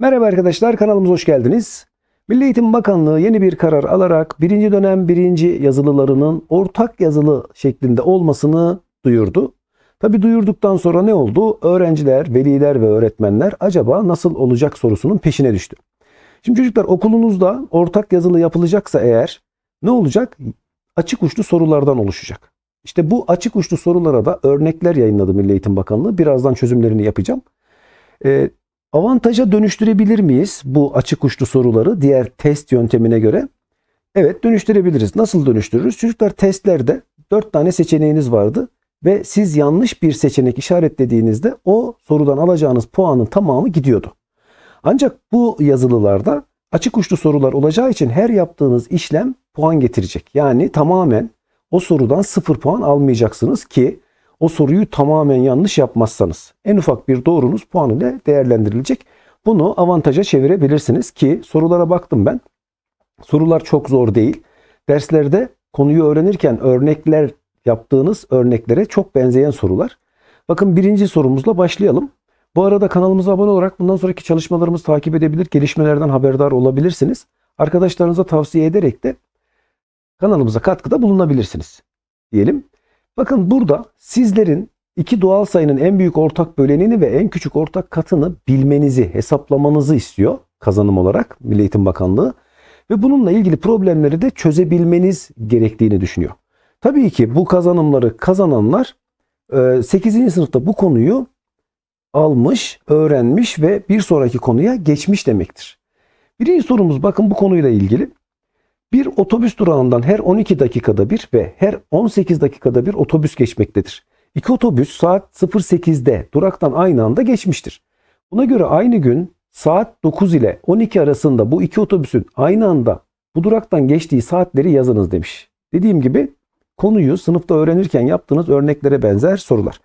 Merhaba arkadaşlar kanalımıza hoş geldiniz. Milli Eğitim Bakanlığı yeni bir karar alarak birinci dönem birinci yazılılarının ortak yazılı şeklinde olmasını duyurdu. Tabi duyurduktan sonra ne oldu? Öğrenciler, veliler ve öğretmenler acaba nasıl olacak sorusunun peşine düştü. Şimdi çocuklar okulunuzda ortak yazılı yapılacaksa eğer ne olacak? Açık uçlu sorulardan oluşacak. İşte bu açık uçlu sorulara da örnekler yayınladı Milli Eğitim Bakanlığı. Birazdan çözümlerini yapacağım. Ee, avantaja dönüştürebilir miyiz bu açık uçlu soruları diğer test yöntemine göre? Evet dönüştürebiliriz. Nasıl dönüştürürüz? Çocuklar testlerde 4 tane seçeneğiniz vardı ve siz yanlış bir seçenek işaretlediğinizde o sorudan alacağınız puanın tamamı gidiyordu. Ancak bu yazılılarda açık uçlu sorular olacağı için her yaptığınız işlem puan getirecek. Yani tamamen o sorudan 0 puan almayacaksınız ki o soruyu tamamen yanlış yapmazsanız en ufak bir doğrunuz puan ile değerlendirilecek. Bunu avantaja çevirebilirsiniz ki sorulara baktım ben. Sorular çok zor değil. Derslerde konuyu öğrenirken örnekler yaptığınız örneklere çok benzeyen sorular. Bakın birinci sorumuzla başlayalım. Bu arada kanalımıza abone olarak bundan sonraki çalışmalarımızı takip edebilir, gelişmelerden haberdar olabilirsiniz. Arkadaşlarınıza tavsiye ederek de kanalımıza katkıda bulunabilirsiniz diyelim. Bakın burada sizlerin iki doğal sayının en büyük ortak bölenini ve en küçük ortak katını bilmenizi, hesaplamanızı istiyor kazanım olarak Milli Eğitim Bakanlığı. Ve bununla ilgili problemleri de çözebilmeniz gerektiğini düşünüyor. Tabii ki bu kazanımları kazananlar 8. E, sınıfta bu konuyu almış, öğrenmiş ve bir sonraki konuya geçmiş demektir. Birinci sorumuz bakın bu konuyla ilgili. Bir otobüs durağından her 12 dakikada bir ve her 18 dakikada bir otobüs geçmektedir. İki otobüs saat 08'de duraktan aynı anda geçmiştir. Buna göre aynı gün saat 9 ile 12 arasında bu iki otobüsün aynı anda bu duraktan geçtiği saatleri yazınız demiş. Dediğim gibi konuyu sınıfta öğrenirken yaptığınız örneklere benzer sorular.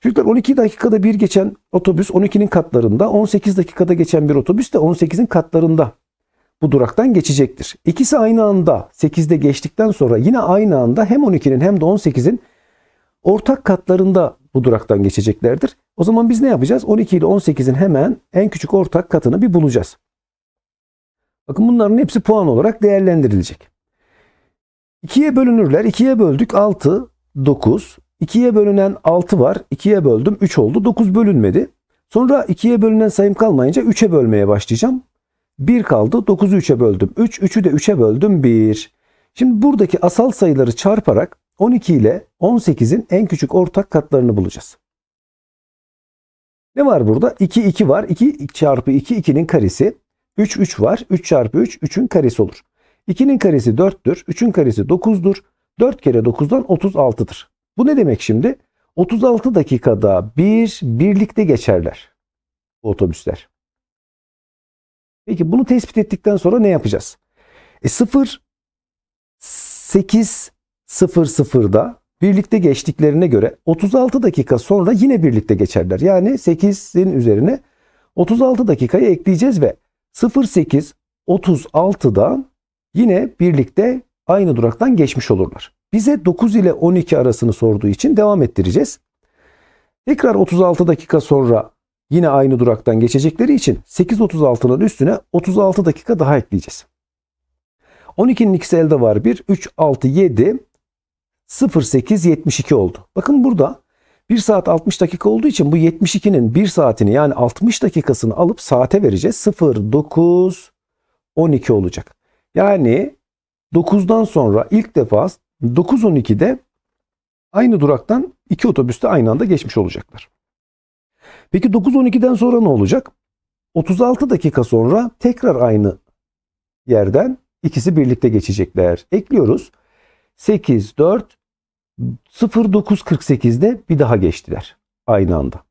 Çocuklar 12 dakikada bir geçen otobüs 12'nin katlarında, 18 dakikada geçen bir otobüs de 18'in katlarında bu duraktan geçecektir. İkisi aynı anda 8'de geçtikten sonra yine aynı anda hem 12'nin hem de 18'in ortak katlarında bu duraktan geçeceklerdir. O zaman biz ne yapacağız? 12 ile 18'in hemen en küçük ortak katını bir bulacağız. Bakın bunların hepsi puan olarak değerlendirilecek. 2'ye bölünürler. 2'ye böldük 6, 9. 2'ye bölünen 6 var. 2'ye böldüm 3 oldu. 9 bölünmedi. Sonra 2'ye bölünen sayım kalmayınca 3'e bölmeye başlayacağım. 1 kaldı. 9'u 3'e böldüm. 3. 3'ü de 3'e böldüm. 1. Şimdi buradaki asal sayıları çarparak 12 ile 18'in en küçük ortak katlarını bulacağız. Ne var burada? 2 2 var. 2 çarpı 2 2'nin karesi. 3 3 var. 3 çarpı 3 3'ün karesi olur. 2'nin karesi 4'tür. 3'ün karesi 9'dur. 4 kere 9'dan 36'dır. Bu ne demek şimdi? 36 dakikada bir birlikte geçerler otobüsler. Peki bunu tespit ettikten sonra ne yapacağız? E 0 8 0 0'da birlikte geçtiklerine göre 36 dakika sonra yine birlikte geçerler. Yani 8'in üzerine 36 dakikayı ekleyeceğiz ve 08 36'da yine birlikte aynı duraktan geçmiş olurlar. Bize 9 ile 12 arasını sorduğu için devam ettireceğiz. Tekrar 36 dakika sonra yine aynı duraktan geçecekleri için 8.36'nın üstüne 36 dakika daha ekleyeceğiz. 12'nin ikisi elde var 1, 3, 6, 7, 0, 8, 72 oldu. Bakın burada 1 saat 60 dakika olduğu için bu 72'nin 1 saatini yani 60 dakikasını alıp saate vereceğiz. 0, 9, 12 olacak. Yani 9'dan sonra ilk defa 9.12'de aynı duraktan iki otobüste aynı anda geçmiş olacaklar. Peki 9.12'den sonra ne olacak? 36 dakika sonra tekrar aynı yerden ikisi birlikte geçecekler. Ekliyoruz. 8, 4, 09.48'de bir daha geçtiler aynı anda.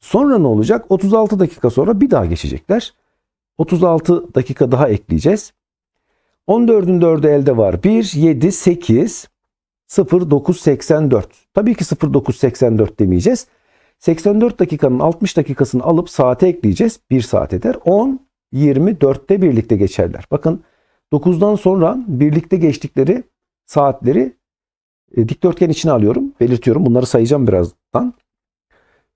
Sonra ne olacak? 36 dakika sonra bir daha geçecekler. 36 dakika daha ekleyeceğiz. 14'ün 4'ü elde var. 1, 7, 8, 0, 9, 84. Tabii ki 0, 9, 84 demeyeceğiz. 84 dakikanın 60 dakikasını alıp saate ekleyeceğiz. 1 saat eder. 10, 24'te birlikte geçerler. Bakın 9'dan sonra birlikte geçtikleri saatleri e, dikdörtgen içine alıyorum. Belirtiyorum. Bunları sayacağım birazdan.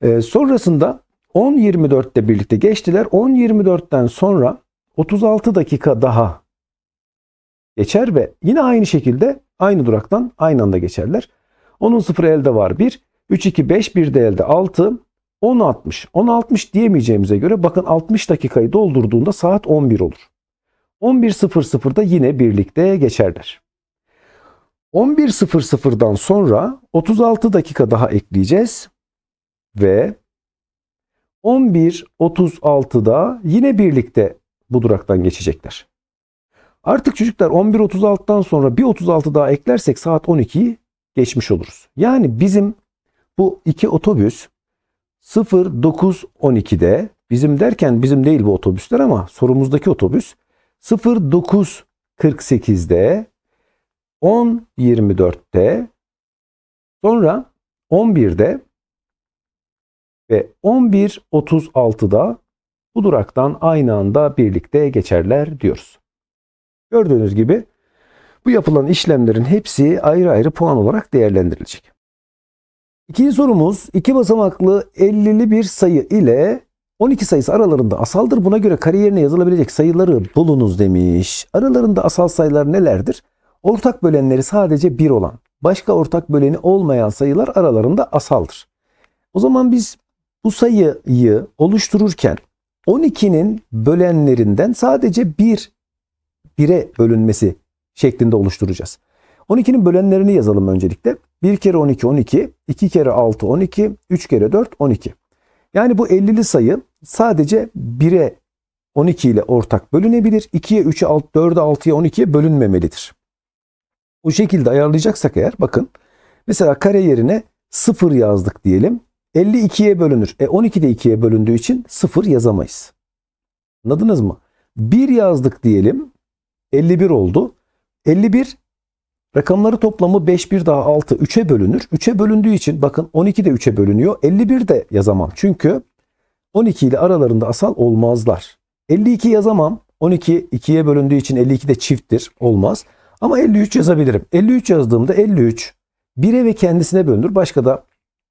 E, sonrasında 10.24'te birlikte geçtiler. 10.24'ten sonra 36 dakika daha geçer ve yine aynı şekilde aynı duraktan aynı anda geçerler. Onun sıfırı elde var 1. 3, 2, 5, 1 de elde 6. 10, 60. 10, 60 diyemeyeceğimize göre bakın 60 dakikayı doldurduğunda saat 11 olur. 11.00'da yine birlikte geçerler. 11.00'dan sonra 36 dakika daha ekleyeceğiz ve 11.36'da yine birlikte bu duraktan geçecekler. Artık çocuklar 11.36'dan sonra bir 36 daha eklersek saat 12'yi geçmiş oluruz. Yani bizim bu iki otobüs 09.12'de bizim derken bizim değil bu otobüsler ama sorumuzdaki otobüs 09.48'de 10.24'te sonra 11'de ve 11.36'da bu duraktan aynı anda birlikte geçerler diyoruz. Gördüğünüz gibi bu yapılan işlemlerin hepsi ayrı ayrı puan olarak değerlendirilecek. İkinci sorumuz iki basamaklı 50'li bir sayı ile 12 sayısı aralarında asaldır. Buna göre kariyerine yazılabilecek sayıları bulunuz demiş. Aralarında asal sayılar nelerdir? Ortak bölenleri sadece 1 olan, başka ortak böleni olmayan sayılar aralarında asaldır. O zaman biz bu sayıyı oluştururken 12'nin bölenlerinden sadece 1 1'e bölünmesi şeklinde oluşturacağız. 12'nin bölenlerini yazalım öncelikle. 1 kere 12 12, 2 kere 6 12, 3 kere 4 12. Yani bu 50'li sayı sadece 1'e 12 ile ortak bölünebilir. 2'ye 3'e 4'e 6'ya 12'ye bölünmemelidir. O şekilde ayarlayacaksak eğer bakın mesela kare yerine 0 yazdık diyelim. 50 2'ye bölünür. E 12 de 2'ye bölündüğü için 0 yazamayız. Anladınız mı? 1 yazdık diyelim. 51 oldu. 51 rakamları toplamı 5 1 daha 6 3'e bölünür. 3'e bölündüğü için bakın 12 de 3'e bölünüyor. 51 de yazamam. Çünkü 12 ile aralarında asal olmazlar. 52 yazamam. 12 2'ye bölündüğü için 52 de çifttir. Olmaz. Ama 53 yazabilirim. 53 yazdığımda 53 1'e ve kendisine bölünür. Başka da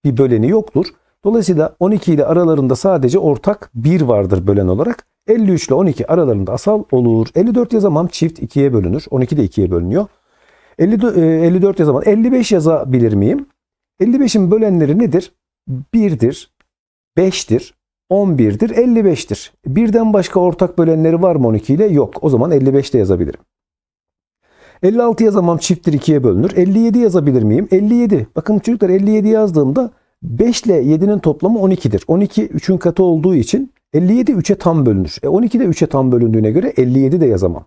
bir böleni yoktur. Dolayısıyla 12 ile aralarında sadece ortak 1 vardır bölen olarak. 53 ile 12 aralarında asal olur. 54 yazamam çift 2'ye bölünür. 12 de 2'ye bölünüyor. 54 e, yazamam. 55 yazabilir miyim? 55'in bölenleri nedir? 1'dir, 5'tir, 11'dir, 55'tir. Birden başka ortak bölenleri var mı 12 ile? Yok. O zaman 55 de yazabilirim. 56 yazamam çifttir 2'ye bölünür. 57 yazabilir miyim? 57. Bakın çocuklar 57 yazdığımda 5 ile 7'nin toplamı 12'dir. 12 3'ün katı olduğu için 57 3'e tam bölünür. E 12 de 3'e tam bölündüğüne göre 57 de yazamam.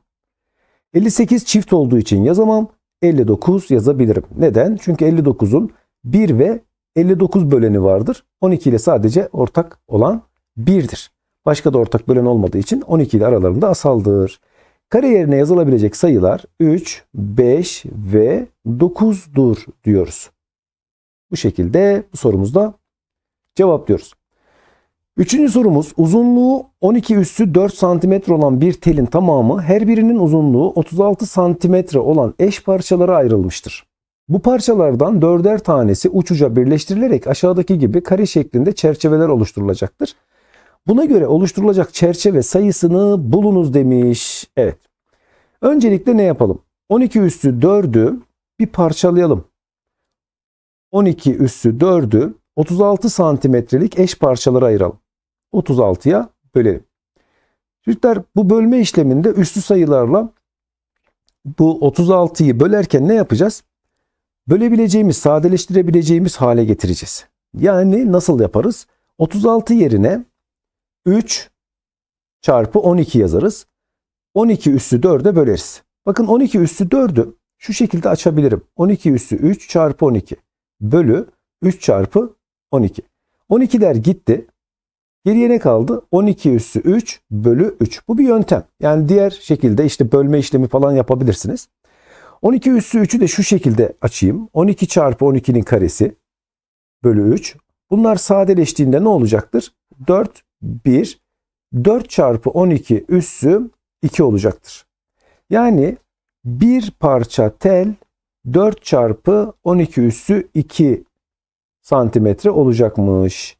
58 çift olduğu için yazamam. 59 yazabilirim. Neden? Çünkü 59'un 1 ve 59 böleni vardır. 12 ile sadece ortak olan 1'dir. Başka da ortak bölen olmadığı için 12 ile aralarında asaldır. Kare yerine yazılabilecek sayılar 3, 5 ve 9'dur diyoruz. Bu şekilde bu sorumuzda cevaplıyoruz. Üçüncü sorumuz uzunluğu 12 üssü 4 cm olan bir telin tamamı her birinin uzunluğu 36 cm olan eş parçalara ayrılmıştır. Bu parçalardan dörder tanesi uçuca birleştirilerek aşağıdaki gibi kare şeklinde çerçeveler oluşturulacaktır. Buna göre oluşturulacak çerçeve sayısını bulunuz demiş. Evet. Öncelikle ne yapalım? 12 üssü 4'ü bir parçalayalım. 12 üssü 4'ü 36 santimetrelik eş parçalara ayıralım. 36'ya bölelim. Çocuklar bu bölme işleminde üstü sayılarla bu 36'yı bölerken ne yapacağız? Bölebileceğimiz, sadeleştirebileceğimiz hale getireceğiz. Yani nasıl yaparız? 36 yerine 3 çarpı 12 yazarız. 12 üssü 4'e böleriz. Bakın 12 üssü 4'ü şu şekilde açabilirim. 12 üssü 3 çarpı 12 bölü 3 çarpı 12. 12'ler gitti. Geriye ne kaldı? 12 üssü 3 bölü 3. Bu bir yöntem. Yani diğer şekilde işte bölme işlemi falan yapabilirsiniz. 12 üssü 3'ü de şu şekilde açayım. 12 çarpı 12'nin karesi bölü 3. Bunlar sadeleştiğinde ne olacaktır? 4, 1, 4 çarpı 12 üssü 2 olacaktır. Yani bir parça tel 4 çarpı 12 üssü 2 santimetre olacakmış.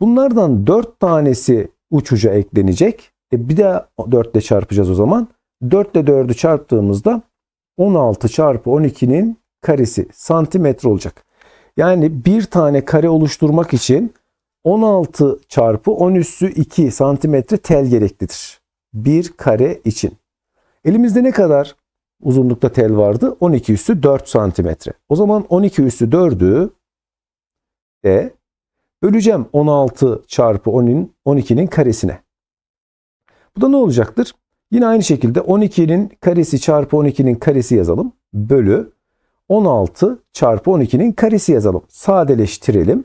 Bunlardan 4 tanesi uçuca eklenecek. E bir de 4 ile çarpacağız o zaman. 4 ile 4'ü çarptığımızda 16 çarpı 12'nin karesi santimetre olacak. Yani bir tane kare oluşturmak için 16 çarpı 10 üssü 2 santimetre tel gereklidir. Bir kare için. Elimizde ne kadar uzunlukta tel vardı? 12 üssü 4 santimetre. O zaman 12 üssü 4'ü de böleceğim 16 çarpı 10'in 12'nin karesine. Bu da ne olacaktır? Yine aynı şekilde 12'nin karesi çarpı 12'nin karesi yazalım. Bölü 16 çarpı 12'nin karesi yazalım. Sadeleştirelim.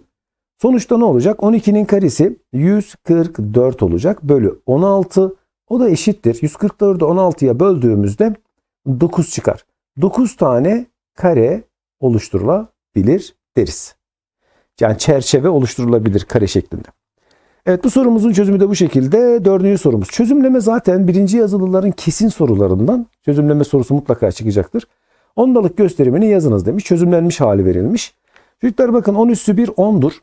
Sonuçta ne olacak? 12'nin karesi 144 olacak. Bölü 16 o da eşittir. 144'ü 16'ya böldüğümüzde 9 çıkar. 9 tane kare oluşturulabilir deriz. Yani çerçeve oluşturulabilir kare şeklinde. Evet bu sorumuzun çözümü de bu şekilde. Dördüncü sorumuz. Çözümleme zaten birinci yazılıların kesin sorularından. Çözümleme sorusu mutlaka çıkacaktır. Ondalık gösterimini yazınız demiş. Çözümlenmiş hali verilmiş. Çocuklar bakın 10 üssü 1 10'dur.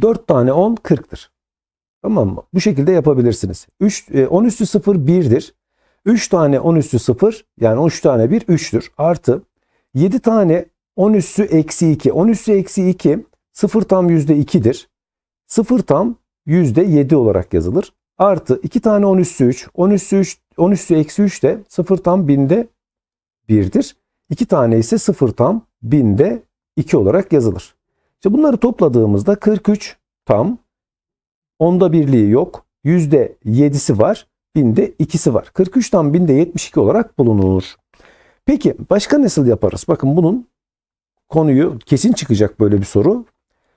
4 tane 10 40'tır. Tamam mı? Bu şekilde yapabilirsiniz. 3, 10 e, üssü 0 1'dir. 3 tane 10 üssü 0 yani 13 tane 1 3'tür. Artı 7 tane 10 üssü eksi 2. 10 üssü eksi 2 0 tam yüzde 2'dir. 0 tam yüzde 7 olarak yazılır. Artı 2 tane 10 üssü 3. 10 üssü 3 10 üssü eksi 3 de 0 tam binde 1'dir. 2 tane ise 0 tam binde 2 olarak yazılır. İşte bunları topladığımızda 43 tam onda birliği yok. Yüzde 7'si var. Binde 2'si var. 43 tam binde 72 olarak bulunur. Peki başka nasıl yaparız? Bakın bunun konuyu kesin çıkacak böyle bir soru.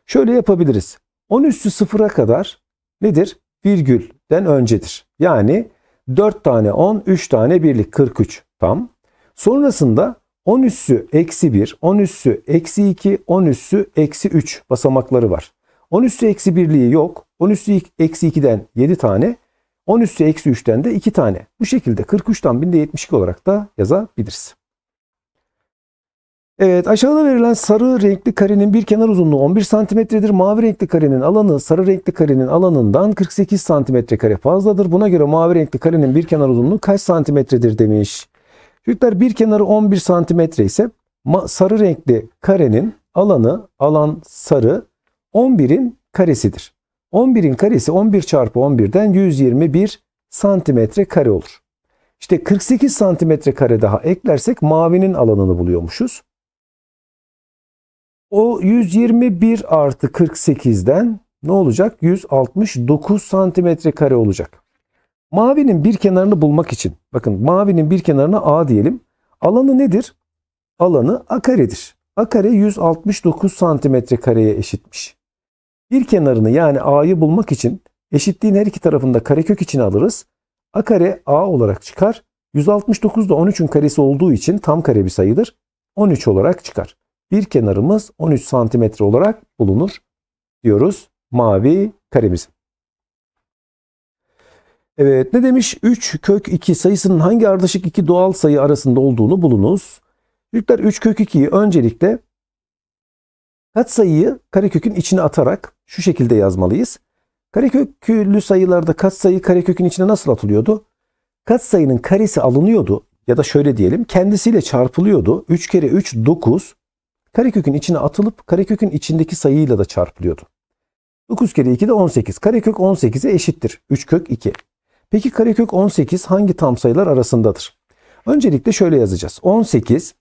Şöyle yapabiliriz. 10 üssü sıfıra kadar nedir? Virgülden öncedir. Yani 4 tane 10, 3 tane birlik 43 tam. Sonrasında 10 üssü eksi 1, 10 üssü eksi 2, 10 üssü eksi 3 basamakları var. 10 üssü eksi birliği yok. 10 üssü eksi 2'den 7 tane. 10 üssü eksi 3'ten de 2 tane. Bu şekilde 43'ten binde 72 olarak da yazabiliriz. Evet aşağıda verilen sarı renkli karenin bir kenar uzunluğu 11 santimetredir. Mavi renkli karenin alanı sarı renkli karenin alanından 48 santimetre kare fazladır. Buna göre mavi renkli karenin bir kenar uzunluğu kaç santimetredir demiş. Çocuklar bir kenarı 11 santimetre ise sarı renkli karenin alanı alan sarı 11'in karesidir. 11'in karesi 11 çarpı 11'den 121 santimetre kare olur. İşte 48 santimetre kare daha eklersek mavinin alanını buluyormuşuz. O 121 artı 48'den ne olacak? 169 santimetre kare olacak. Mavinin bir kenarını bulmak için bakın mavinin bir kenarına A diyelim. Alanı nedir? Alanı A karedir. A kare 169 santimetre kareye eşitmiş. Bir kenarını yani A'yı bulmak için eşitliğin her iki tarafında karekök içine alırız. A kare A olarak çıkar. 169 da 13'ün karesi olduğu için tam kare bir sayıdır. 13 olarak çıkar. Bir kenarımız 13 santimetre olarak bulunur diyoruz mavi karemizin. Evet ne demiş? 3 kök 2 sayısının hangi ardışık iki doğal sayı arasında olduğunu bulunuz. Çocuklar 3 kök 2'yi öncelikle katsayıyı karekökün içine atarak şu şekilde yazmalıyız. Kareköklü sayılarda katsayı karekökün içine nasıl atılıyordu? Katsayının karesi alınıyordu ya da şöyle diyelim kendisiyle çarpılıyordu. 3 kere 3 9 karekökün içine atılıp karekökün içindeki sayıyla da çarpılıyordu. 9 kere 2 de 18. Karekök 18'e eşittir. 3 kök 2. Peki karekök 18 hangi tam sayılar arasındadır? Öncelikle şöyle yazacağız. 18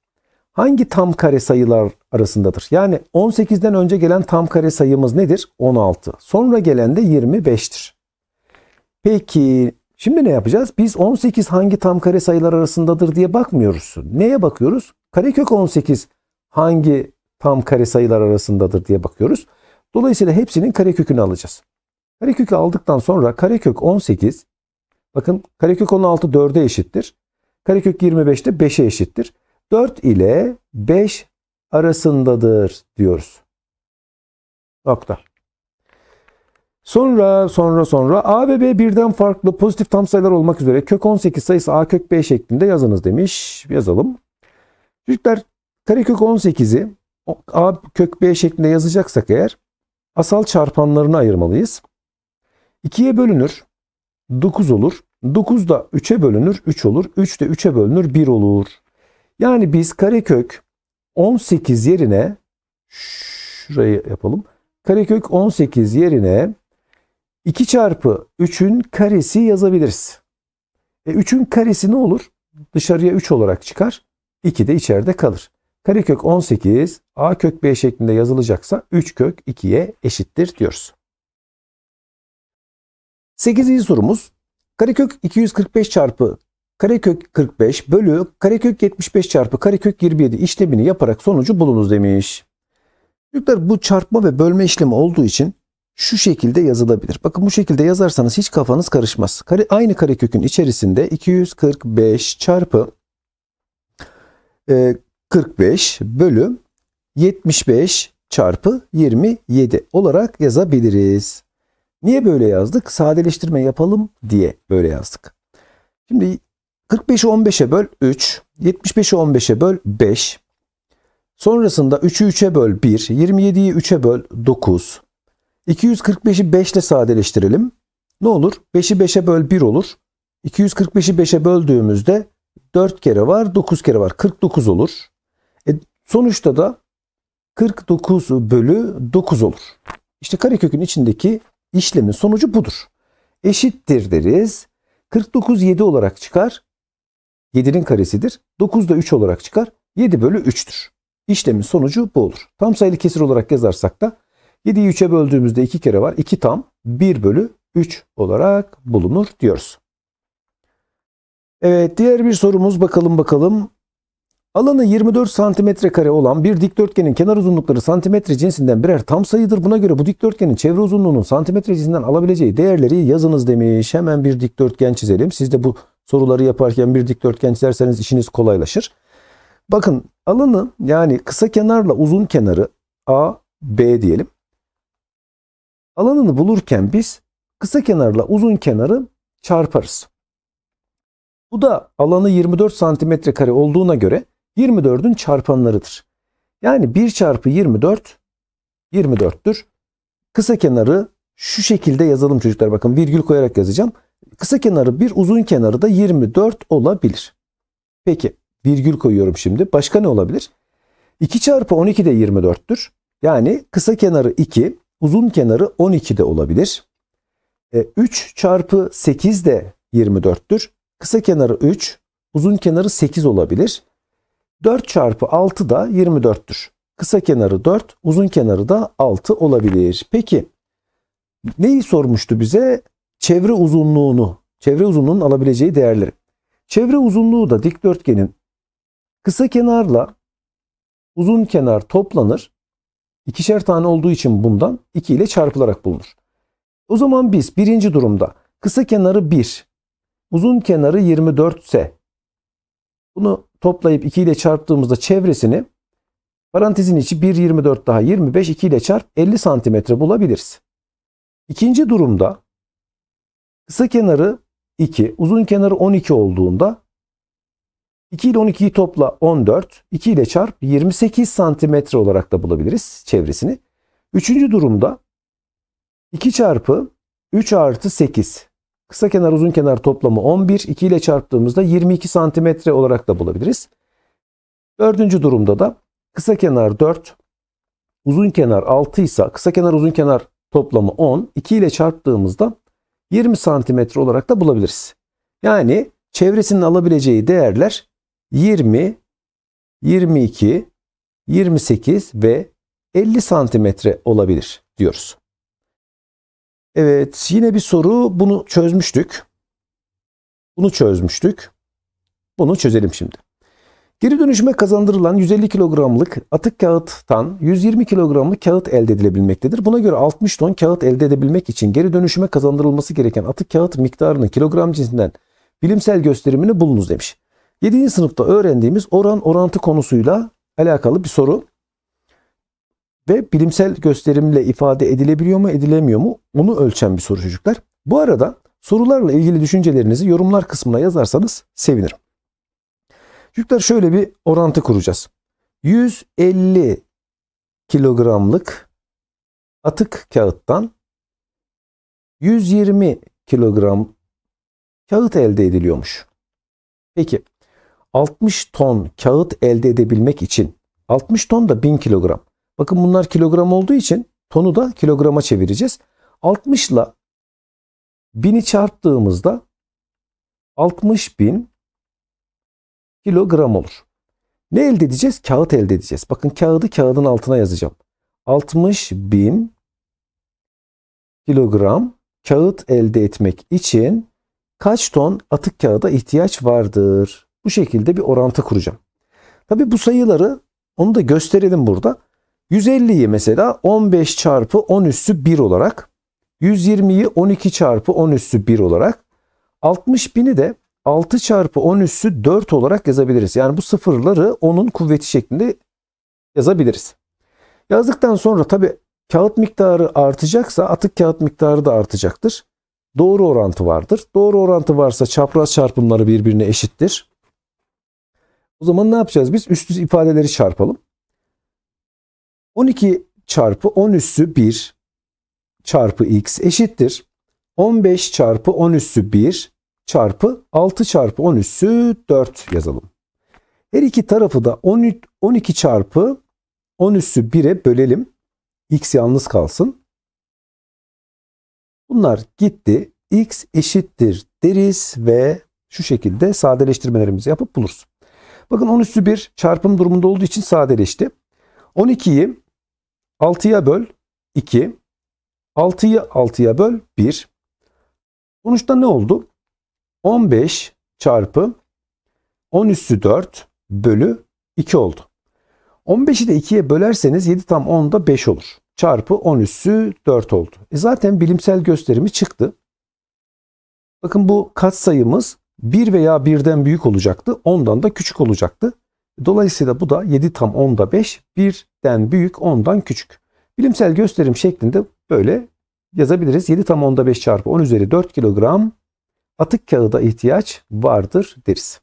hangi tam kare sayılar arasındadır? Yani 18'den önce gelen tam kare sayımız nedir? 16. Sonra gelen de 25'tir. Peki şimdi ne yapacağız? Biz 18 hangi tam kare sayılar arasındadır diye bakmıyoruz. Neye bakıyoruz? Karekök 18 hangi tam kare sayılar arasındadır diye bakıyoruz. Dolayısıyla hepsinin karekökünü alacağız. Karekökü aldıktan sonra karekök 18 bakın karekök 16 4'e eşittir. Karekök 25 de 5'e eşittir. 4 ile 5 arasındadır diyoruz. Nokta. Sonra sonra sonra A ve B birden farklı pozitif tam sayılar olmak üzere kök 18 sayısı A kök B şeklinde yazınız demiş. Yazalım. Çocuklar karekök 18'i A kök B şeklinde yazacaksak eğer asal çarpanlarını ayırmalıyız. 2'ye bölünür 9 olur. 9 da 3'e bölünür 3 olur. 3 de 3'e bölünür 1 olur. Yani biz karekök 18 yerine şurayı yapalım. Karekök 18 yerine 2 çarpı 3'ün karesi yazabiliriz. E 3'ün karesi ne olur? Dışarıya 3 olarak çıkar. 2 de içeride kalır. Karekök 18 a kök b şeklinde yazılacaksa 3 kök 2'ye eşittir diyoruz. 8. sorumuz karekök 245 çarpı karekök 45 bölü karekök 75 çarpı karekök 27 işlemini yaparak sonucu bulunuz demiş. Çocuklar bu çarpma ve bölme işlemi olduğu için şu şekilde yazılabilir. Bakın bu şekilde yazarsanız hiç kafanız karışmaz. Kare, aynı karekökün içerisinde 245 çarpı e, 45 bölü 75 çarpı 27 olarak yazabiliriz. Niye böyle yazdık? Sadeleştirme yapalım diye böyle yazdık. Şimdi 45'i 15'e böl 3, 75'i 15'e böl 5. Sonrasında 3'ü 3'e böl 1, 27'yi 3'e böl 9. 245'i 5 ile sadeleştirelim. Ne olur? 5'i 5'e böl 1 olur. 245'i 5'e böldüğümüzde 4 kere var, 9 kere var. 49 olur. Sonuçta da 49 bölü 9 olur. İşte karekökün içindeki işlemin sonucu budur. Eşittir deriz. 49 7 olarak çıkar. 7'nin karesidir. 9 da 3 olarak çıkar. 7 bölü 3'tür. İşlemin sonucu bu olur. Tam sayılı kesir olarak yazarsak da 7'yi 3'e böldüğümüzde 2 kere var. 2 tam 1 bölü 3 olarak bulunur diyoruz. Evet diğer bir sorumuz bakalım bakalım. Alanı 24 santimetre kare olan bir dikdörtgenin kenar uzunlukları santimetre cinsinden birer tam sayıdır. Buna göre bu dikdörtgenin çevre uzunluğunun santimetre cinsinden alabileceği değerleri yazınız demiş. Hemen bir dikdörtgen çizelim. Siz de bu soruları yaparken bir dikdörtgen çizerseniz işiniz kolaylaşır. Bakın alanı yani kısa kenarla uzun kenarı A, B diyelim. Alanını bulurken biz kısa kenarla uzun kenarı çarparız. Bu da alanı 24 santimetre kare olduğuna göre 24'ün çarpanlarıdır. Yani 1 çarpı 24 24'tür. Kısa kenarı şu şekilde yazalım çocuklar. Bakın virgül koyarak yazacağım. Kısa kenarı 1, uzun kenarı da 24 olabilir. Peki virgül koyuyorum şimdi. Başka ne olabilir? 2 çarpı 12 de 24'tür. Yani kısa kenarı 2, uzun kenarı 12 de olabilir. E, 3 çarpı 8 de 24'tür. Kısa kenarı 3, uzun kenarı 8 olabilir. 4 çarpı 6 da 24'tür. Kısa kenarı 4, uzun kenarı da 6 olabilir. Peki neyi sormuştu bize? Çevre uzunluğunu, çevre uzunluğunun alabileceği değerleri. Çevre uzunluğu da dikdörtgenin kısa kenarla uzun kenar toplanır. İkişer tane olduğu için bundan 2 ile çarpılarak bulunur. O zaman biz birinci durumda kısa kenarı 1, uzun kenarı 24 ise bunu toplayıp 2 ile çarptığımızda çevresini parantezin içi 1 24 daha 25 2 ile çarp 50 santimetre bulabiliriz. İkinci durumda kısa kenarı 2, uzun kenarı 12 olduğunda 2 ile 12'yi topla 14, 2 ile çarp 28 santimetre olarak da bulabiliriz çevresini. Üçüncü durumda 2 çarpı 3 artı 8 Kısa kenar uzun kenar toplamı 11. 2 ile çarptığımızda 22 santimetre olarak da bulabiliriz. Dördüncü durumda da kısa kenar 4, uzun kenar 6 ise kısa kenar uzun kenar toplamı 10. 2 ile çarptığımızda 20 santimetre olarak da bulabiliriz. Yani çevresinin alabileceği değerler 20, 22, 28 ve 50 santimetre olabilir diyoruz. Evet yine bir soru bunu çözmüştük. Bunu çözmüştük. Bunu çözelim şimdi. Geri dönüşüme kazandırılan 150 kilogramlık atık kağıttan 120 kilogramlık kağıt elde edilebilmektedir. Buna göre 60 ton kağıt elde edebilmek için geri dönüşüme kazandırılması gereken atık kağıt miktarının kilogram cinsinden bilimsel gösterimini bulunuz demiş. 7. sınıfta öğrendiğimiz oran orantı konusuyla alakalı bir soru ve bilimsel gösterimle ifade edilebiliyor mu edilemiyor mu onu ölçen bir soru çocuklar. Bu arada sorularla ilgili düşüncelerinizi yorumlar kısmına yazarsanız sevinirim. Çocuklar şöyle bir orantı kuracağız. 150 kilogramlık atık kağıttan 120 kilogram kağıt elde ediliyormuş. Peki 60 ton kağıt elde edebilmek için 60 ton da 1000 kilogram. Bakın bunlar kilogram olduğu için tonu da kilograma çevireceğiz. 60 ile 1000'i çarptığımızda 60 bin kilogram olur. Ne elde edeceğiz? Kağıt elde edeceğiz. Bakın kağıdı kağıdın altına yazacağım. 60 bin kilogram kağıt elde etmek için kaç ton atık kağıda ihtiyaç vardır? Bu şekilde bir orantı kuracağım. Tabi bu sayıları onu da gösterelim burada. 150'yi mesela 15 çarpı 10 üssü 1 olarak, 120'yi 12 çarpı 10 üssü 1 olarak, 60 bini de 6 çarpı 10 üssü 4 olarak yazabiliriz. Yani bu sıfırları onun kuvveti şeklinde yazabiliriz. Yazdıktan sonra tabi kağıt miktarı artacaksa atık kağıt miktarı da artacaktır. Doğru orantı vardır. Doğru orantı varsa çapraz çarpımları birbirine eşittir. O zaman ne yapacağız biz? Üst üste ifadeleri çarpalım. 12 çarpı 10 üssü 1 çarpı x eşittir. 15 çarpı 10 üssü 1 çarpı 6 çarpı 10 üssü 4 yazalım. Her iki tarafı da 12 çarpı 10 üssü 1'e bölelim. X yalnız kalsın. Bunlar gitti. X eşittir deriz ve şu şekilde sadeleştirmelerimizi yapıp buluruz. Bakın 10 üssü 1 çarpım durumunda olduğu için sadeleşti. 12'yi 6'ya böl 2. 6'yı 6'ya böl 1. Sonuçta ne oldu? 15 çarpı 10 üssü 4 bölü 2 oldu. 15'i de 2'ye bölerseniz 7 tam 10'da 5 olur. Çarpı 10 üssü 4 oldu. E zaten bilimsel gösterimi çıktı. Bakın bu katsayımız 1 veya 1'den büyük olacaktı. 10'dan da küçük olacaktı. Dolayısıyla bu da 7 tam 10'da 5, 1'den büyük 10'dan küçük. Bilimsel gösterim şeklinde böyle yazabiliriz. 7 tam 10'da 5 çarpı 10 üzeri 4 kilogram atık kağıda ihtiyaç vardır deriz.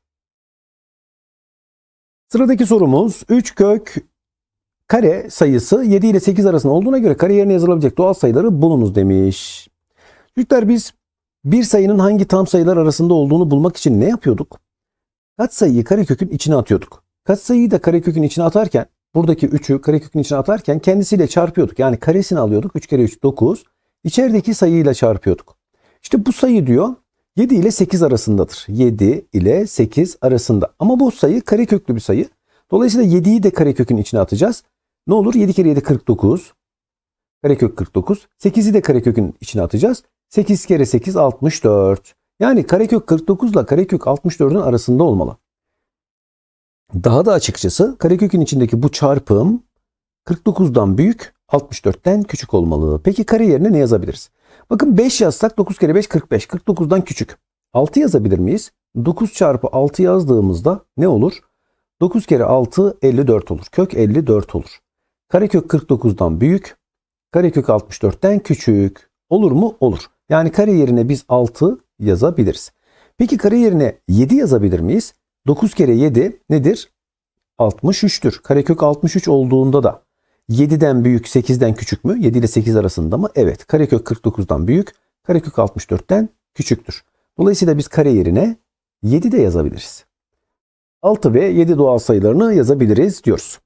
Sıradaki sorumuz 3 kök kare sayısı 7 ile 8 arasında olduğuna göre kare yerine yazılabilecek doğal sayıları bulunuz demiş. Çocuklar biz bir sayının hangi tam sayılar arasında olduğunu bulmak için ne yapıyorduk? Kaç sayıyı karekökün içine atıyorduk. Kaç sayıyı da karekökün içine atarken buradaki 3'ü karekökün içine atarken kendisiyle çarpıyorduk. Yani karesini alıyorduk. 3 kere 3 9. İçerideki sayıyla çarpıyorduk. İşte bu sayı diyor 7 ile 8 arasındadır. 7 ile 8 arasında. Ama bu sayı kareköklü bir sayı. Dolayısıyla 7'yi de karekökün içine atacağız. Ne olur? 7 kere 7 49. Karekök 49. 8'i de karekökün içine atacağız. 8 kere 8 64. Yani karekök 49 ile karekök 64'ün arasında olmalı. Daha da açıkçası karekökün içindeki bu çarpım 49'dan büyük 64'ten küçük olmalı. Peki kare yerine ne yazabiliriz? Bakın 5 yazsak 9 kere 5 45. 49'dan küçük. 6 yazabilir miyiz? 9 çarpı 6 yazdığımızda ne olur? 9 kere 6 54 olur. Kök 54 olur. Karekök 49'dan büyük. Karekök 64'ten küçük. Olur mu? Olur. Yani kare yerine biz 6 yazabiliriz. Peki kare yerine 7 yazabilir miyiz? 9 kere 7 nedir? 63'tür. Karekök 63 olduğunda da 7'den büyük 8'den küçük mü? 7 ile 8 arasında mı? Evet. Karekök 49'dan büyük. Karekök 64'ten küçüktür. Dolayısıyla biz kare yerine 7 de yazabiliriz. 6 ve 7 doğal sayılarını yazabiliriz diyoruz.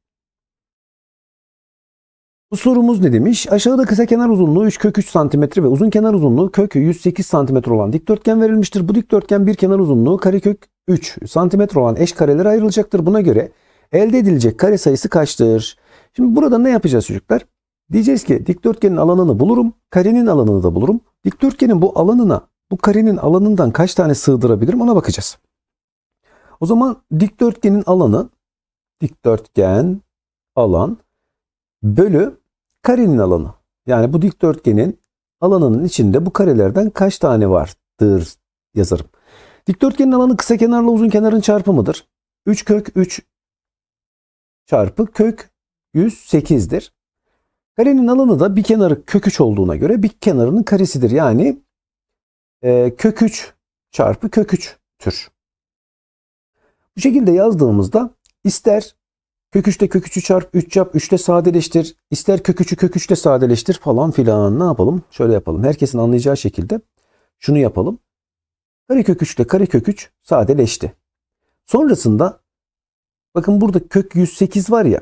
Bu sorumuz ne demiş? Aşağıda kısa kenar uzunluğu 3 kök 3 cm ve uzun kenar uzunluğu kök 108 cm olan dikdörtgen verilmiştir. Bu dikdörtgen bir kenar uzunluğu karekök 3 cm olan eş karelere ayrılacaktır. Buna göre elde edilecek kare sayısı kaçtır? Şimdi burada ne yapacağız çocuklar? Diyeceğiz ki dikdörtgenin alanını bulurum, karenin alanını da bulurum. Dikdörtgenin bu alanına, bu karenin alanından kaç tane sığdırabilirim ona bakacağız. O zaman dikdörtgenin alanı, dikdörtgen alan bölü karenin alanı. Yani bu dikdörtgenin alanının içinde bu karelerden kaç tane vardır yazarım. Dikdörtgenin alanı kısa kenarla uzun kenarın çarpımıdır. 3 kök 3 çarpı kök 108'dir. Karenin alanı da bir kenarı kök 3 olduğuna göre bir kenarının karesidir. Yani e, kök 3 çarpı kök 3'tür. Bu şekilde yazdığımızda ister Kök 3'te kök 3'ü çarp 3 yap 3'te sadeleştir. İster kök 3'ü kök 3'te sadeleştir falan filan. Ne yapalım? Şöyle yapalım. Herkesin anlayacağı şekilde şunu yapalım. Karekök 3 ile karekök 3 sadeleşti. Sonrasında bakın burada kök 108 var ya.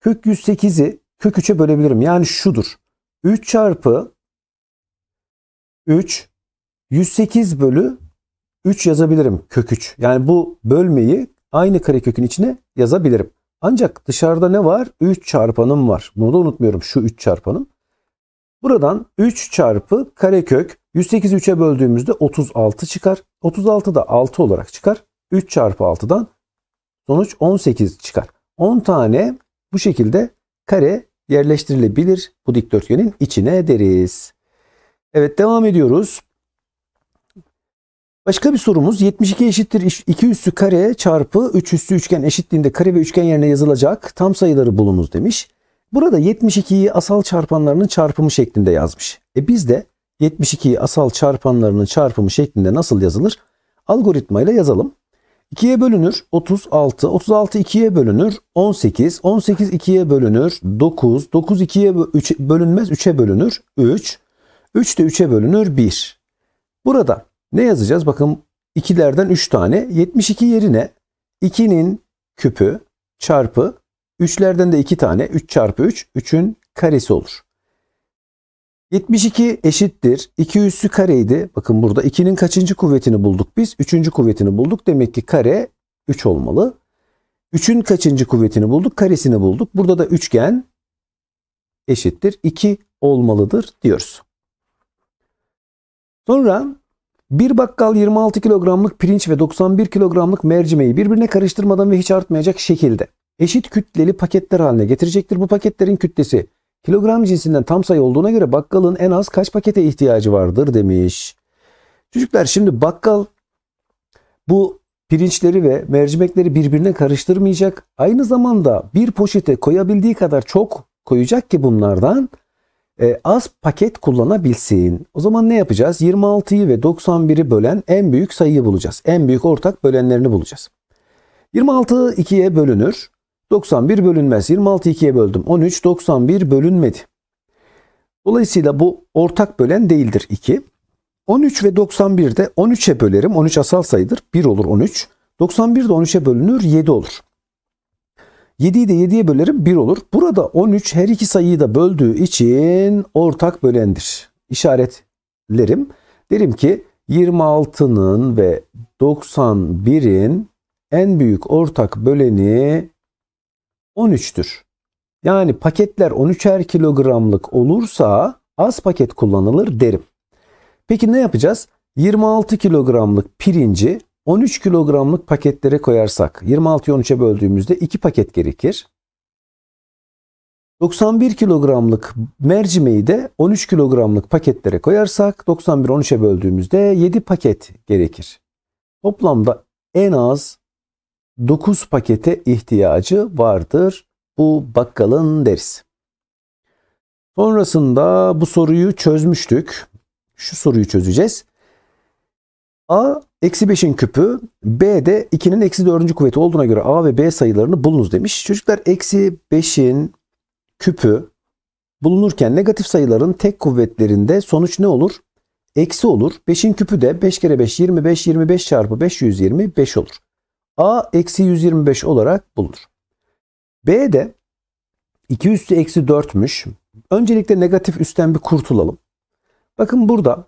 Kök 108'i kök 3'e bölebilirim. Yani şudur. 3 çarpı 3 108 bölü 3 yazabilirim kök 3. Yani bu bölmeyi aynı karekökün içine yazabilirim. Ancak dışarıda ne var? 3 çarpanım var. Bunu da unutmuyorum şu 3 çarpanım. Buradan 3 çarpı karekök 108'i 3'e böldüğümüzde 36 çıkar. 36 da 6 olarak çıkar. 3 çarpı 6'dan sonuç 18 çıkar. 10 tane bu şekilde kare yerleştirilebilir bu dikdörtgenin içine deriz. Evet devam ediyoruz. Başka bir sorumuz 72 eşittir 2 üssü kare çarpı 3 üssü üçgen eşitliğinde kare ve üçgen yerine yazılacak tam sayıları bulunuz demiş. Burada 72'yi asal çarpanlarının çarpımı şeklinde yazmış. E biz de 72'yi asal çarpanlarının çarpımı şeklinde nasıl yazılır? Algoritmayla yazalım. 2'ye bölünür 36, 36 2'ye bölünür 18, 18 2'ye bölünür 9, 9 2'ye bölünmez 3'e bölünür 3, 3 de 3'e bölünür 1. Burada ne yazacağız? Bakın 2'lerden 3 tane 72 yerine 2'nin küpü çarpı 3'lerden de 2 tane 3 çarpı 3 3'ün karesi olur. 72 eşittir. 2 üssü kareydi. Bakın burada 2'nin kaçıncı kuvvetini bulduk biz? 3. kuvvetini bulduk. Demek ki kare 3 olmalı. 3'ün kaçıncı kuvvetini bulduk? Karesini bulduk. Burada da üçgen eşittir. 2 olmalıdır diyoruz. Sonra bir bakkal 26 kilogramlık pirinç ve 91 kilogramlık mercimeği birbirine karıştırmadan ve hiç artmayacak şekilde eşit kütleli paketler haline getirecektir. Bu paketlerin kütlesi kilogram cinsinden tam sayı olduğuna göre bakkalın en az kaç pakete ihtiyacı vardır demiş. Çocuklar şimdi bakkal bu pirinçleri ve mercimekleri birbirine karıştırmayacak. Aynı zamanda bir poşete koyabildiği kadar çok koyacak ki bunlardan e, az paket kullanabilsin. O zaman ne yapacağız? 26'yı ve 91'i bölen en büyük sayıyı bulacağız. En büyük ortak bölenlerini bulacağız. 26 2'ye bölünür. 91 bölünmez. 26 2'ye böldüm. 13 91 bölünmedi. Dolayısıyla bu ortak bölen değildir 2. 13 ve 91 de 13'e bölerim. 13 asal sayıdır. 1 olur 13. 91 de 13'e bölünür 7 olur. 7'yi de 7'ye bölerim 1 olur. Burada 13 her iki sayıyı da böldüğü için ortak bölendir. İşaretlerim. Derim ki 26'nın ve 91'in en büyük ortak böleni 13'tür. Yani paketler 13'er kilogramlık olursa az paket kullanılır derim. Peki ne yapacağız? 26 kilogramlık pirinci 13 kilogramlık paketlere koyarsak 26'yı 13'e böldüğümüzde 2 paket gerekir. 91 kilogramlık mercimeği de 13 kilogramlık paketlere koyarsak 91 13'e böldüğümüzde 7 paket gerekir. Toplamda en az 9 pakete ihtiyacı vardır bu bakkalın deriz. Sonrasında bu soruyu çözmüştük. Şu soruyu çözeceğiz. A eksi 5'in küpü B de 2'nin eksi 4. kuvveti olduğuna göre A ve B sayılarını bulunuz demiş. Çocuklar eksi 5'in küpü bulunurken negatif sayıların tek kuvvetlerinde sonuç ne olur? Eksi olur. 5'in küpü de 5 kere 5 25 25 çarpı 5 125 olur. A eksi 125 olarak bulunur. B de 2 üstü eksi 4'müş. Öncelikle negatif üstten bir kurtulalım. Bakın burada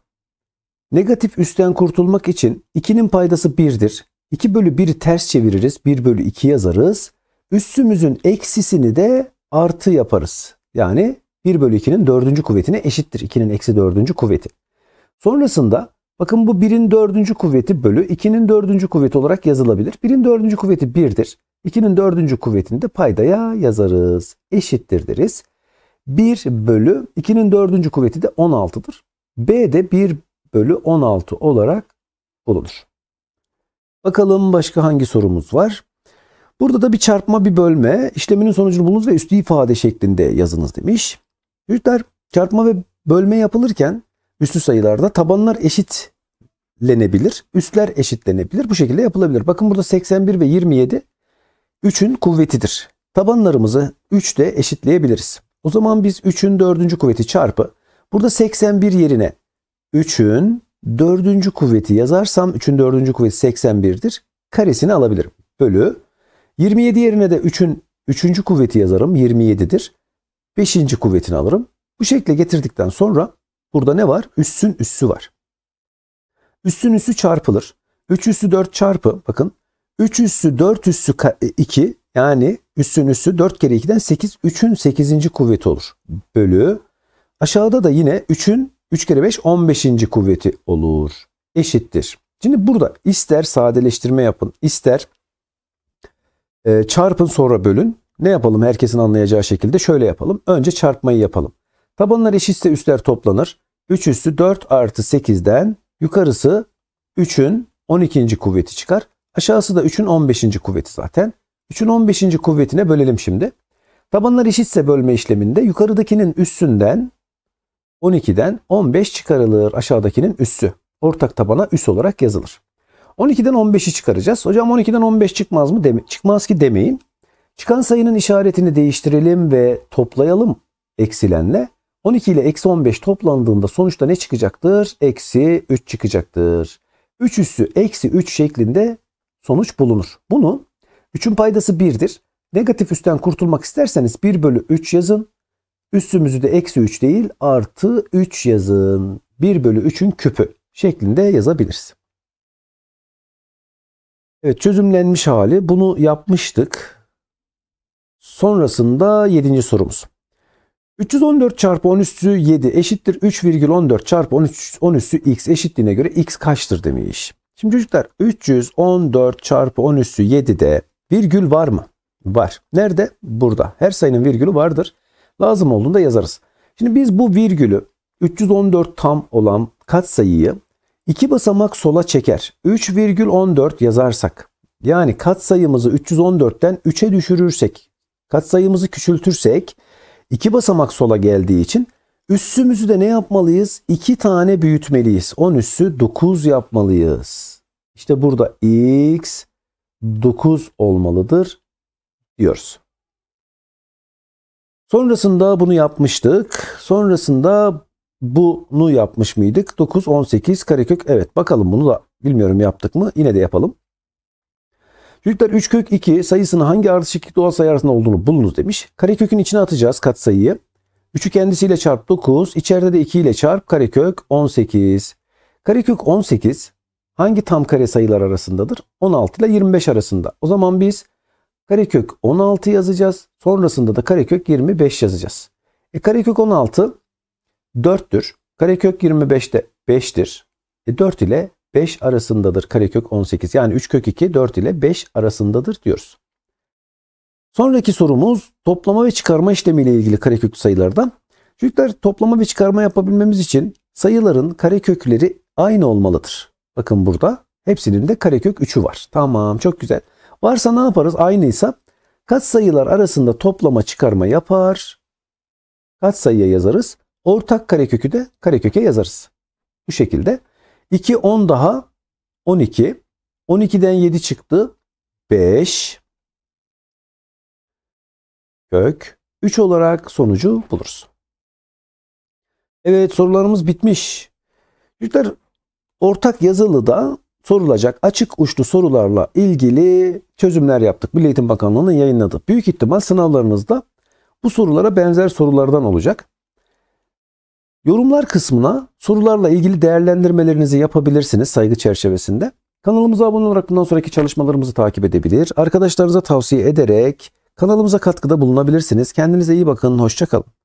negatif üstten kurtulmak için 2'nin paydası 1'dir. 2 bölü 1'i ters çeviririz. 1 bölü 2 yazarız. Üssümüzün eksisini de artı yaparız. Yani 1 bölü 2'nin 4. kuvvetine eşittir. 2'nin eksi 4. kuvveti. Sonrasında bakın bu 1'in 4. kuvveti bölü 2'nin 4. kuvveti olarak yazılabilir. 1'in 4. kuvveti 1'dir. 2'nin 4. kuvvetini de paydaya yazarız. Eşittir deriz. 1 bölü 2'nin 4. kuvveti de 16'dır. B de 1 bölü 16 olarak bulunur. Bakalım başka hangi sorumuz var? Burada da bir çarpma bir bölme işleminin sonucunu bulunuz ve üstü ifade şeklinde yazınız demiş. Çocuklar çarpma ve bölme yapılırken üstü sayılarda tabanlar eşitlenebilir, üstler eşitlenebilir. Bu şekilde yapılabilir. Bakın burada 81 ve 27 3'ün kuvvetidir. tabanlarımızı 3 ile eşitleyebiliriz. O zaman biz 3'ün 4. kuvveti çarpı burada 81 yerine 3'ün 4. kuvveti yazarsam 3'ün 4. kuvveti 81'dir. Karesini alabilirim. Bölü 27 yerine de 3'ün 3. kuvveti yazarım 27'dir. 5. kuvvetini alırım. Bu şekle getirdikten sonra burada ne var? Üssün üssü var. Üssün üssü çarpılır. 3 üssü 4 çarpı bakın 3 üssü 4 üssü 2 yani üssün üssü 4 kere 2'den 8 3'ün 8. kuvveti olur. Bölü aşağıda da yine 3'ün 3 kere 5 15. kuvveti olur. Eşittir. Şimdi burada ister sadeleştirme yapın ister e, çarpın sonra bölün. Ne yapalım herkesin anlayacağı şekilde şöyle yapalım. Önce çarpmayı yapalım. Tabanlar eşitse üstler toplanır. 3 üssü 4 artı 8'den yukarısı 3'ün 12. kuvveti çıkar. Aşağısı da 3'ün 15. kuvveti zaten. 3'ün 15. kuvvetine bölelim şimdi. Tabanlar eşitse bölme işleminde yukarıdakinin üssünden 12'den 15 çıkarılır. Aşağıdakinin üssü. Ortak tabana üs olarak yazılır. 12'den 15'i çıkaracağız. Hocam 12'den 15 çıkmaz mı? Deme çıkmaz ki demeyin. Çıkan sayının işaretini değiştirelim ve toplayalım eksilenle. 12 ile eksi 15 toplandığında sonuçta ne çıkacaktır? Eksi 3 çıkacaktır. 3 üssü eksi 3 şeklinde sonuç bulunur. Bunu 3'ün paydası 1'dir. Negatif üstten kurtulmak isterseniz 1 bölü 3 yazın. Üssümüzü de eksi 3 değil artı 3 yazın. 1 bölü 3'ün küpü şeklinde yazabiliriz. Evet çözümlenmiş hali bunu yapmıştık. Sonrasında 7. sorumuz. 314 çarpı 10 üssü 7 eşittir 3,14 çarpı 13, 10 üssü x eşitliğine göre x kaçtır demiş. Şimdi çocuklar 314 çarpı 10 üssü 7'de virgül var mı? Var. Nerede? Burada. Her sayının virgülü vardır. Lazım olduğunda yazarız. Şimdi biz bu virgülü 314 tam olan katsayıyı iki basamak sola çeker. 3,14 yazarsak yani katsayımızı 314'ten 3'e düşürürsek katsayımızı küçültürsek iki basamak sola geldiği için üssümüzü de ne yapmalıyız? 2 tane büyütmeliyiz. 10 üssü 9 yapmalıyız. İşte burada x 9 olmalıdır diyoruz. Sonrasında bunu yapmıştık. Sonrasında bunu yapmış mıydık? 9, 18 karekök. Evet bakalım bunu da bilmiyorum yaptık mı? Yine de yapalım. Çocuklar 3 kök 2 sayısının hangi ardışık doğal sayı arasında olduğunu bulunuz demiş. Karekökün içine atacağız katsayıyı. 3'ü kendisiyle çarp 9. İçeride de 2 ile çarp karekök 18. Karekök 18 hangi tam kare sayılar arasındadır? 16 ile 25 arasında. O zaman biz karekök 16 yazacağız. Sonrasında da karekök 25 yazacağız. E karekök 16 4'tür. Karekök 25 de 5'tir. E 4 ile 5 arasındadır karekök 18. Yani 3 kök 2 4 ile 5 arasındadır diyoruz. Sonraki sorumuz toplama ve çıkarma işlemiyle ilgili kareköklü sayılardan. Çocuklar toplama ve çıkarma yapabilmemiz için sayıların karekökleri aynı olmalıdır. Bakın burada hepsinin de karekök 3'ü var. Tamam çok güzel. Varsa ne yaparız? Aynıysa kaç sayılar arasında toplama çıkarma yapar. Kaç sayıya yazarız? Ortak karekökü de kareköke yazarız. Bu şekilde 2 10 daha 12. 12'den 7 çıktı. 5 kök 3 olarak sonucu buluruz. Evet sorularımız bitmiş. Çocuklar ortak yazılıda sorulacak açık uçlu sorularla ilgili çözümler yaptık. Milli Eğitim Bakanlığı'nın yayınladı. Büyük ihtimal sınavlarınızda bu sorulara benzer sorulardan olacak. Yorumlar kısmına sorularla ilgili değerlendirmelerinizi yapabilirsiniz saygı çerçevesinde. Kanalımıza abone olarak bundan sonraki çalışmalarımızı takip edebilir. Arkadaşlarınıza tavsiye ederek kanalımıza katkıda bulunabilirsiniz. Kendinize iyi bakın. Hoşçakalın.